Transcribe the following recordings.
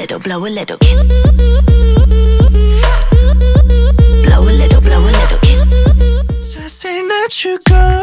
little, blow a little kiss. Blow a little, blow a little kiss. Just ain't that you go.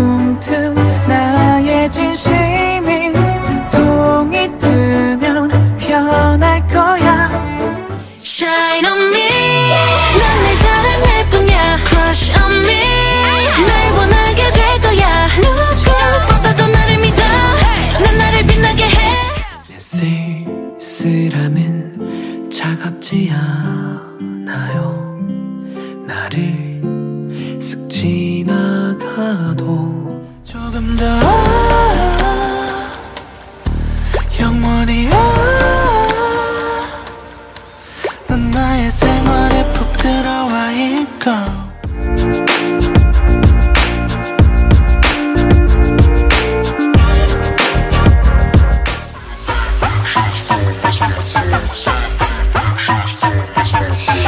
뭉튼 나의 진심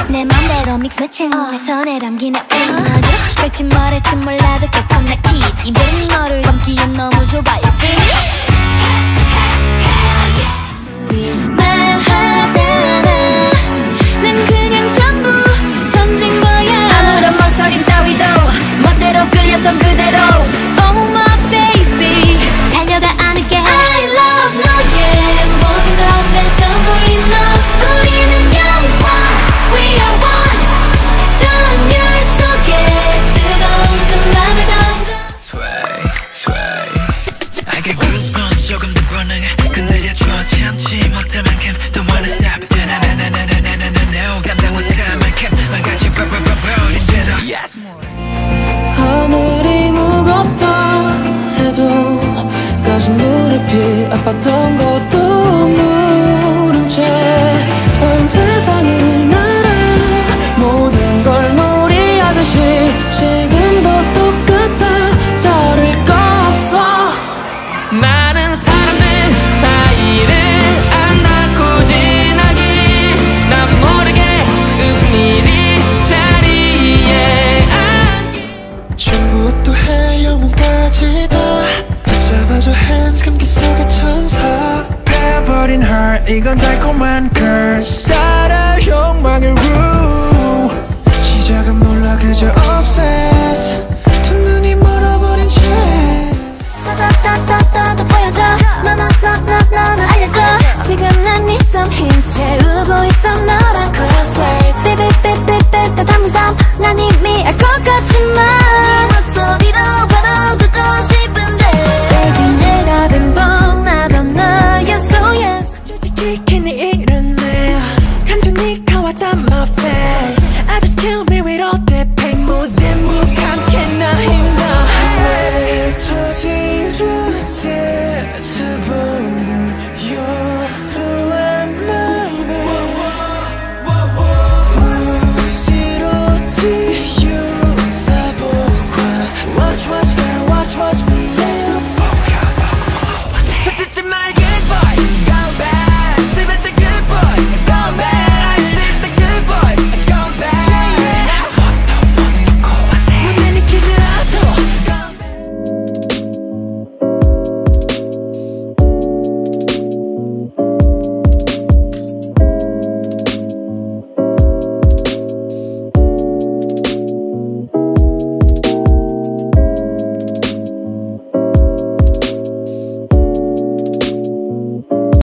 내 맘대로 믹스 매칭 어. 내 손에 담긴 앞에 어. 너도 그럴지 말했지 몰라도 깨끗 날 티지 이별은 너를 담기엔 너무 좁아 You feel me? 말하잖아 난 그냥 좀 but I don't go. 이건 달콤한 curse. 따라 욕망의 rule. 시작은 몰라 그저 obsess. 두 눈이 멀어버린 채. 따다다다다다 보여줘. 나나나나나 알려줘. 지금 난네 some hints 채우고 있어 너